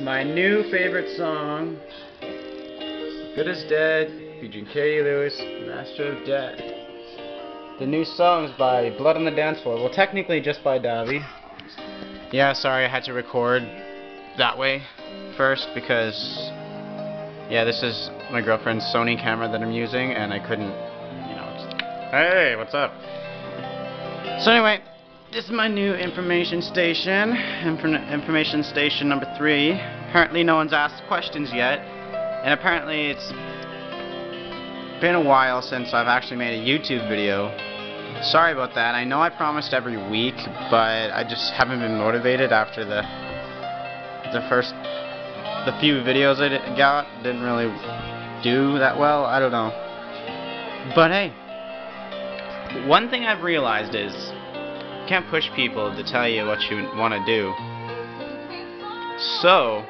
my new favorite song, Good as Dead, featuring Katie Lewis, Master of Death. The new song is by Blood on the Dance Floor. Well, technically just by Dahvie. Yeah, sorry, I had to record that way first because, yeah, this is my girlfriend's Sony camera that I'm using, and I couldn't, you know, hey, what's up? So anyway, this is my new information station, Infor information station number three. Apparently no one's asked questions yet, and apparently it's been a while since I've actually made a YouTube video. Sorry about that. I know I promised every week, but I just haven't been motivated after the the first the few videos I got didn't really do that well. I don't know. But hey, one thing I've realized is can't push people to tell you what you want to do. So,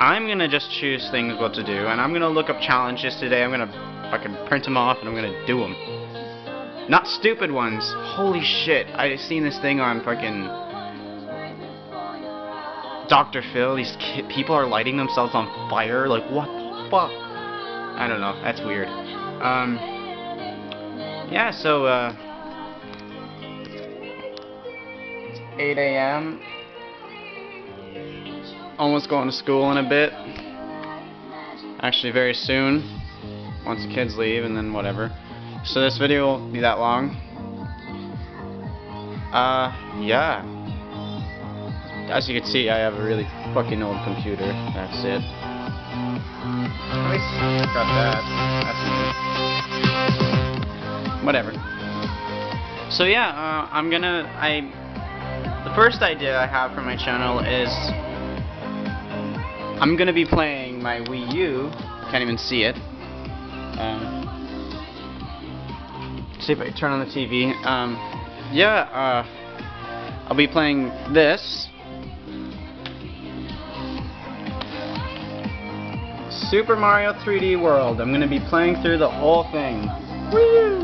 I'm going to just choose things what to do, and I'm going to look up challenges today. I'm going to fucking print them off, and I'm going to do them. Not stupid ones. Holy shit. I seen this thing on fucking Dr. Phil. These people are lighting themselves on fire. Like, what the fuck? I don't know. That's weird. Um, yeah, so, uh, 8 a.m. Almost going to school in a bit. Actually, very soon. Once the kids leave, and then whatever. So this video won't be that long. Uh, yeah. As you can see, I have a really fucking old computer. That's it. At least got that. That's Whatever. So yeah, uh, I'm gonna. I. The first idea I have for my channel is I'm gonna be playing my Wii U. Can't even see it. Um, see if I turn on the TV. Um, yeah, uh, I'll be playing this. Super Mario 3D World. I'm to be playing through the whole thing. Woo!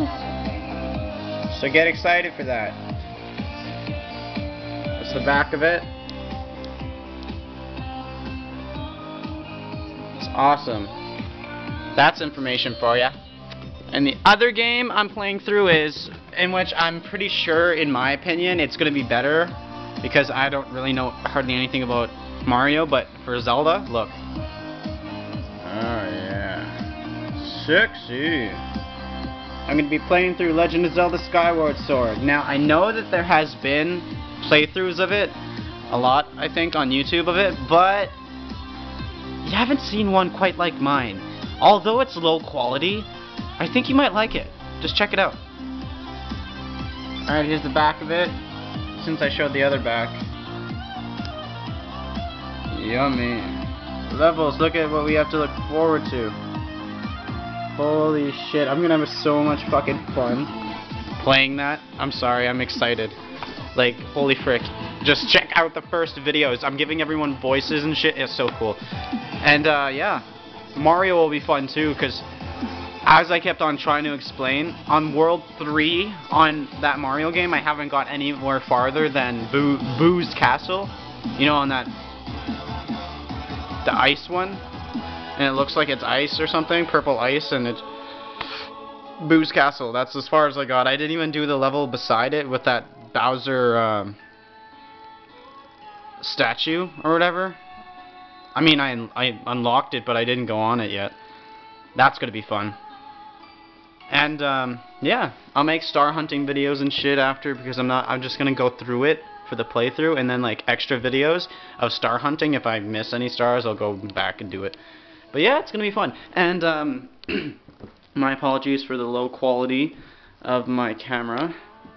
So get excited for that. The back of it. It's awesome. That's information for you. And the other game I'm playing through is, in which I'm pretty sure, in my opinion, it's going to be better, because I don't really know hardly anything about Mario, but for Zelda, look. Oh yeah. Sexy. I'm going to be playing through Legend of Zelda Skyward Sword. Now, I know that there has been playthroughs of it, a lot, I think, on YouTube of it, but you haven't seen one quite like mine. Although it's low quality, I think you might like it. Just check it out. Alright, here's the back of it. Since I showed the other back. Yummy. Levels, look at what we have to look forward to. Holy shit, I'm gonna have so much fucking fun playing that. I'm sorry, I'm excited. Like, holy frick. Just check out the first videos. I'm giving everyone voices and shit. It's so cool. And, uh, yeah. Mario will be fun, too, because as I kept on trying to explain, on World 3 on that Mario game, I haven't got anywhere farther than Boo Boo's Castle. You know, on that... The ice one? And it looks like it's ice or something, purple ice, and it's... Boo's Castle, that's as far as I got. I didn't even do the level beside it with that Bowser, um, statue, or whatever. I mean, I, I unlocked it, but I didn't go on it yet. That's gonna be fun. And um, yeah, I'll make star hunting videos and shit after because I'm not. I'm just gonna go through it for the playthrough and then like extra videos of star hunting. If I miss any stars, I'll go back and do it. But yeah, it's gonna be fun. And um, my apologies for the low quality of my camera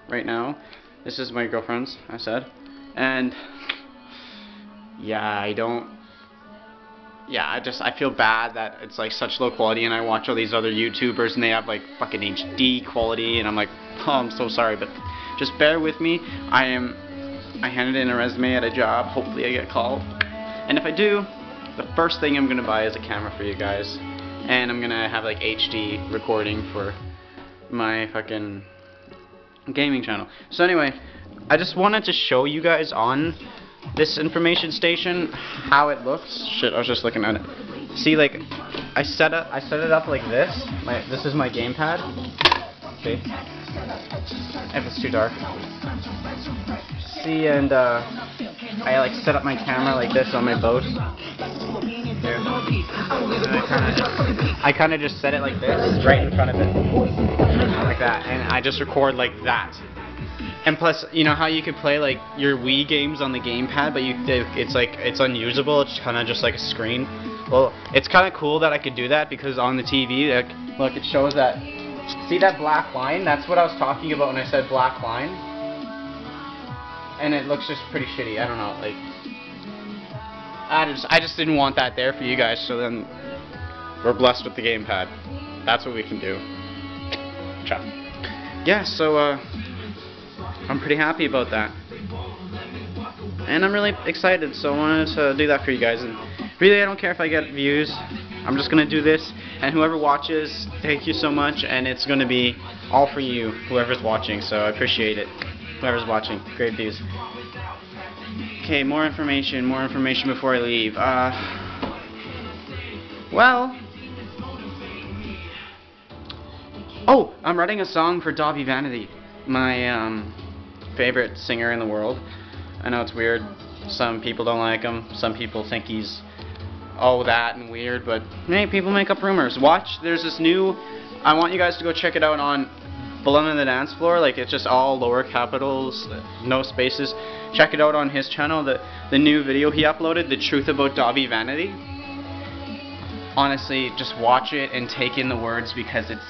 right now. This is my girlfriend's. I said, and yeah, I don't yeah, I just I feel bad that it's like such low quality, and I watch all these other YouTubers and they have like fucking HD quality, and I'm like, oh, I'm so sorry, but just bear with me. I am, I handed in a resume at a job. Hopefully, I get called, and if I do, the first thing I'm gonna buy is a camera for you guys, and I'm gonna have like HD recording for my fucking gaming channel. So anyway, I just wanted to show you guys on this information station, how it looks. Shit, I was just looking at it. See, like, I set up, I set it up like this. My, this is my gamepad. See, if it's too dark. See, and uh, I like set up my camera like this on my boat. I kind of just set it like this, right in front of it, like that, and I just record like that. And plus, you know how you could play like your Wii games on the gamepad, but you it's like it's unusable. It's kind of just like a screen. Well, it's kind of cool that I could do that because on the TV, like, look, it shows that. See that black line? That's what I was talking about when I said black line. And it looks just pretty shitty. I don't know, like. I just I just didn't want that there for you guys. So then we're blessed with the gamepad. That's what we can do. Ciao. Yeah. So uh. I'm pretty happy about that. And I'm really excited, so I wanted to do that for you guys. And really, I don't care if I get views. I'm just going to do this, and whoever watches, thank you so much, and it's going to be all for you, whoever's watching, so I appreciate it. Whoever's watching, great views. Okay, more information, more information before I leave. Uh, well, oh, I'm writing a song for Dahvie Vanity, my um, favorite singer in the world. I know it's weird. Some people don't like him. Some people think he's all that and weird, but hey, people make up rumors. Watch, there's this new. I want you guys to go check it out on Blood on the Dance Floor. Like it's just all lower capitals, no spaces. Check it out on his channel. The the new video he uploaded, the truth about Dahvie Vanity. Honestly, just watch it and take in the words because it's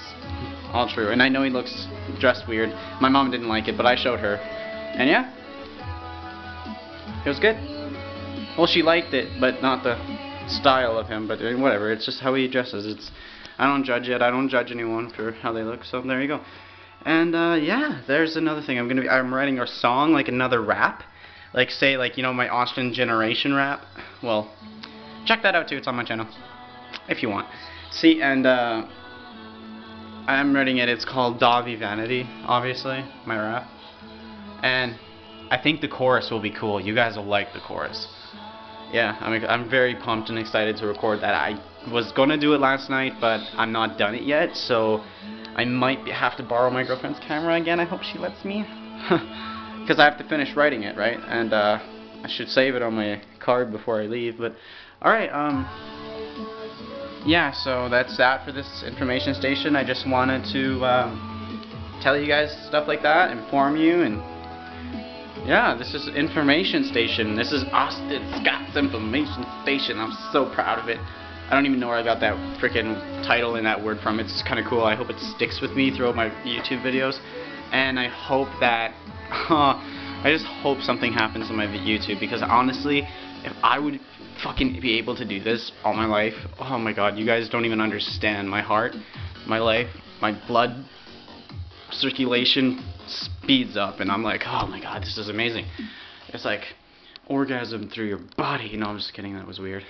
all true. And I know he looks dressed weird. My mom didn't like it, but I showed her. And yeah, it was good. Well, she liked it, but not the style of him. But uh, whatever, it's just how he dresses. It's I don't judge it. I don't judge anyone for how they look. So there you go. And uh, yeah, there's another thing. I'm gonna be. I'm writing a song, like another rap, like say like you know my Austin Generation rap. Well, check that out too. It's on my channel if you want. See, and uh, I'm writing it. It's called Dahvie Vanity, obviously, my rap. And I think the chorus will be cool. You guys will like the chorus. Yeah, I'm, I'm very pumped and excited to record that. I was to do it last night, but I'm not done it yet, so I might have to borrow my girlfriend's camera again. I hope she lets me. Because I have to finish writing it, right? And uh, I should save it on my card before I leave. But, alright, um... Yeah, so that's that for this information station. I just wanted to um, tell you guys stuff like that, inform you, and yeah, this is information station. This is Austin Scott's information station. I'm so proud of it. I don't even know where I got that freaking title and that word from. It's kind of cool. I hope it sticks with me throughout my YouTube videos. And I hope that, uh, I just hope something happens to my YouTube because honestly, if I would fucking be able to do this all my life, oh my god, you guys don't even understand my heart, my life, my blood circulation speeds up and I'm like, oh my god, this is amazing. It's like orgasm through your body. No, I'm just kidding. That was weird.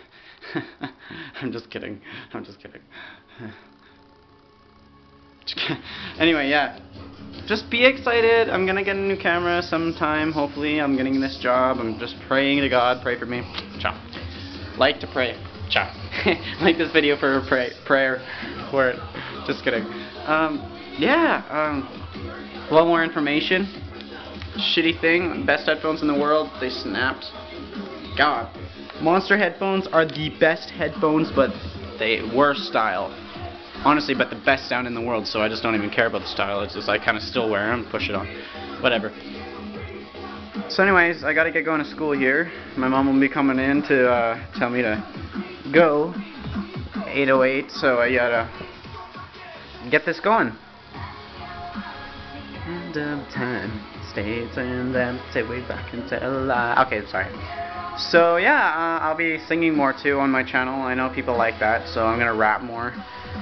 I'm just kidding. I'm just kidding. anyway, yeah. Just be excited. I'm gonna get a new camera sometime. Hopefully, I'm getting this job. I'm just praying to God. Pray for me. Ciao. Like to pray. Ciao. like this video for a pray prayer it. Just kidding. Um, yeah. Um, a lot more information. Shitty thing, best headphones in the world, they snapped. God. Monster headphones are the best headphones, but they worst style. Honestly, but the best sound in the world, so I just don't even care about the style. It's just I kind of still wear them, push it on. Whatever. So anyways, I gotta get going to school here. My mom will be coming in to uh, tell me to go. 808, so I gotta get this going end of time stays and then say way back until uh, okay sorry. So yeah uh, I'll be singing more too on my channel. I know people like that so I'm gonna rap more.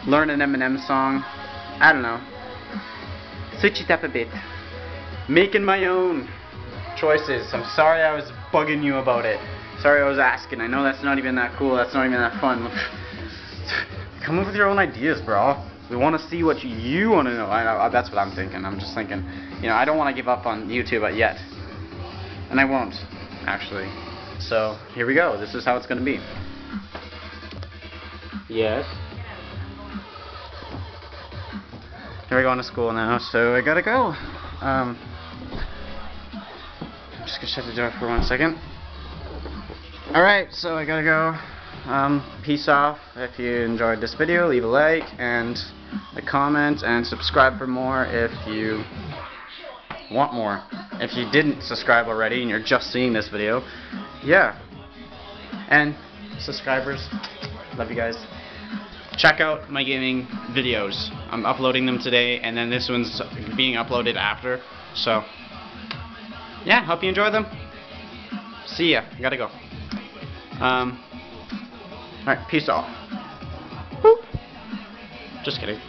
Learn an Eminem song. I don't know. Switch it up a bit. Making my own choices. I'm sorry I was bugging you about it. Sorry I was asking. I know that's not even that cool. That's not even that fun. Come up with your own ideas bro we want to see what you want to know. I know. That's what I'm thinking. I'm just thinking, you know, I don't want to give up on YouTube yet. And I won't, actually. So here we go. This is how it's gonna be. Yes. Here we going to school now, so I gotta go. Um, I'm just gonna shut the door for one second. Alright, so I gotta go. Um, peace off. If you enjoyed this video, leave a like and a comment and subscribe for more if you want more. If you didn't subscribe already and you're just seeing this video, yeah. And subscribers, love you guys. Check out my gaming videos. I'm uploading them today and then this one's being uploaded after. So, yeah, hope you enjoy them. See ya. Gotta go. Um, Alright, peace out. Just kidding.